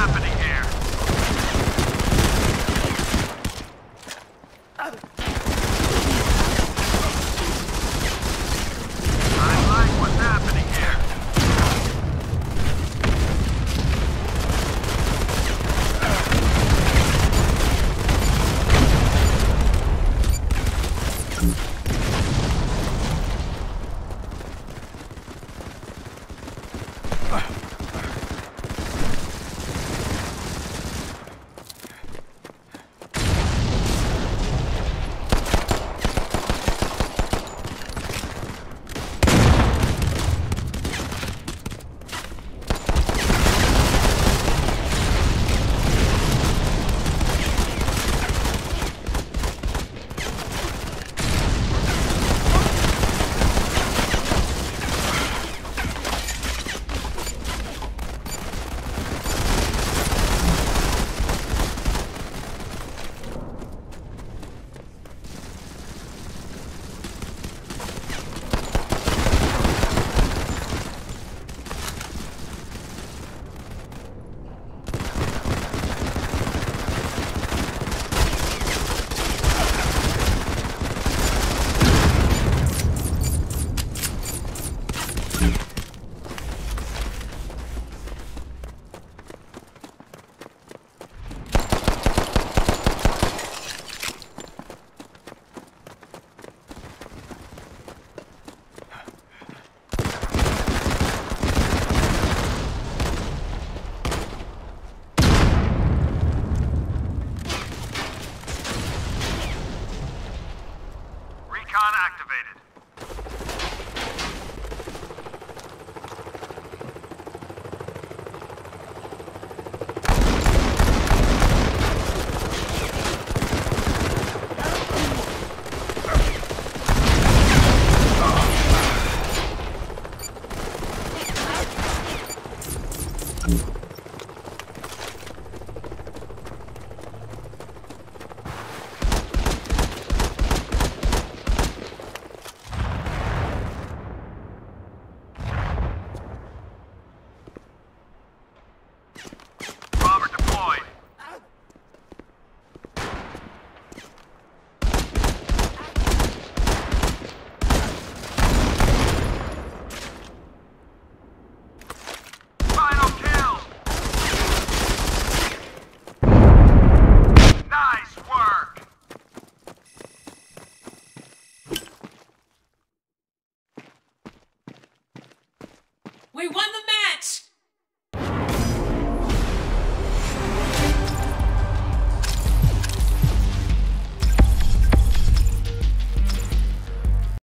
happening.